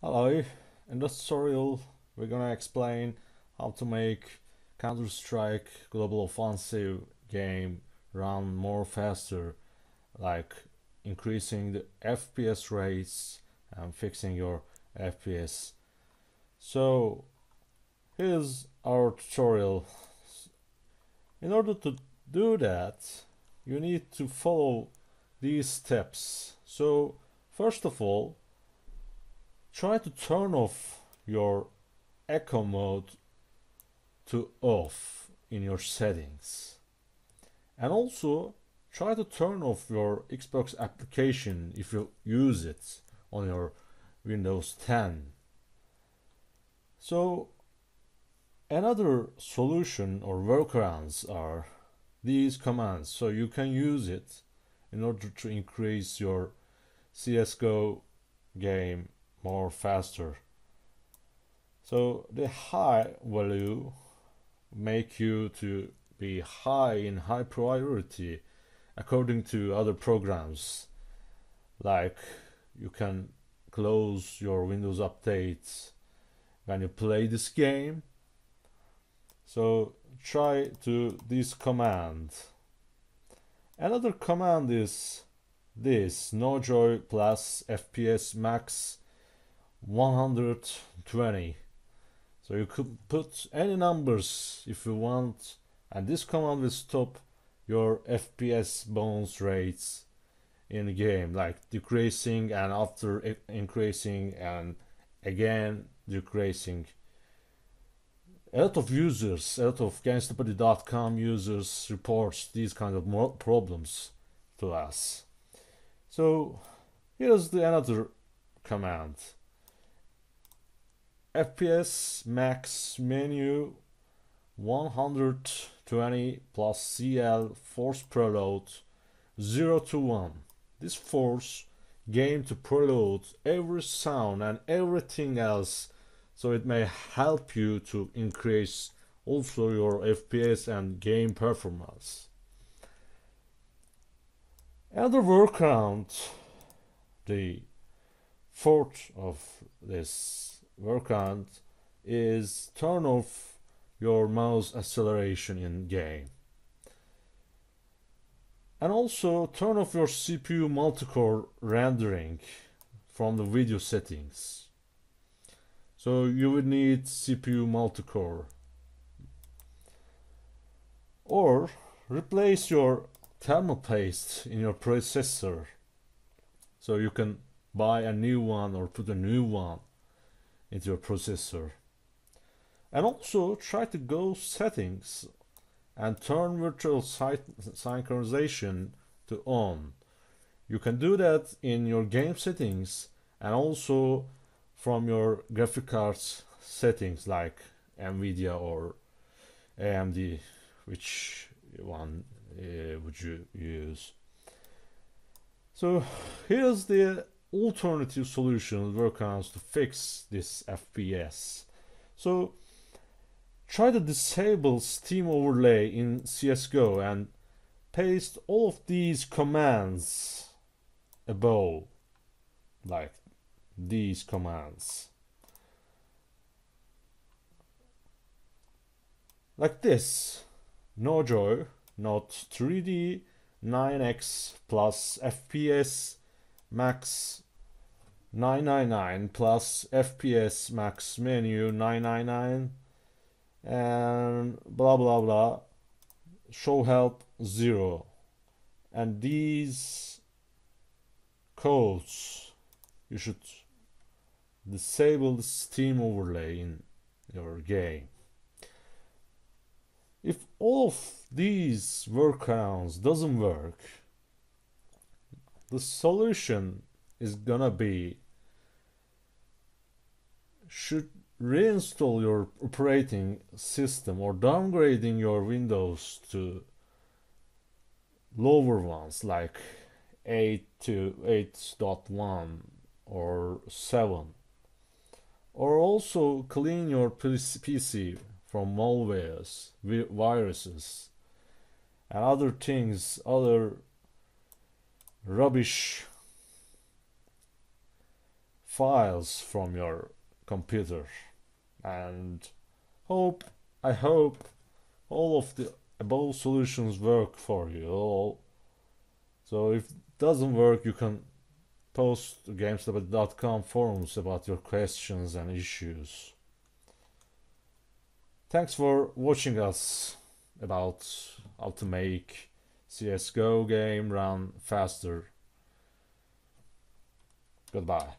Hello, in this tutorial we're gonna explain how to make Counter-Strike Global Offensive game run more faster like increasing the FPS rates and fixing your FPS. So here's our tutorial. In order to do that you need to follow these steps. So first of all try to turn off your echo mode to off in your settings. And also try to turn off your Xbox application if you use it on your Windows 10 so another solution or workarounds are these commands. So you can use it in order to increase your CSGO game more faster. So the high value make you to be high in high priority according to other programs. Like you can close your Windows updates when you play this game. So try to this command. Another command is this nojoy plus fps max 120 so you could put any numbers if you want and this command will stop your FPS bounce rates in the game like decreasing and after increasing and again decreasing. A lot of users a lot of gameslopedy.com users reports these kind of problems to us. So here's the another command FPS max menu 120 plus CL force preload 0 to 1. This force game to preload every sound and everything else so it may help you to increase also your FPS and game performance. Another workaround, the fourth of this workaround is turn off your mouse acceleration in game. And also turn off your CPU multicore rendering from the video settings. So you would need CPU multicore. Or replace your thermal paste in your processor. So you can buy a new one or put a new one into your processor. And also try to go settings and turn virtual synchronization to on. You can do that in your game settings and also from your graphic cards settings like Nvidia or AMD, which one uh, would you use? So here's the alternative solution workarounds to fix this FPS. So try to disable Steam overlay in CSGO and paste all of these commands above like these commands like this nojoy not 3d 9x plus fps max 999 plus FPS max menu 999 and blah blah blah. Show help 0 and these codes you should disable the steam overlay in your game. If all of these workarounds doesn't work the solution is gonna be should reinstall your operating system or downgrading your windows to lower ones like 8 to 8.1 or 7 or also clean your PC from malwares viruses and other things other rubbish files from your computer. And hope I hope all of the above solutions work for you all. So if doesn't work you can post to gameslopedy.com forums about your questions and issues. Thanks for watching us about how to make CSGO game run faster. Goodbye.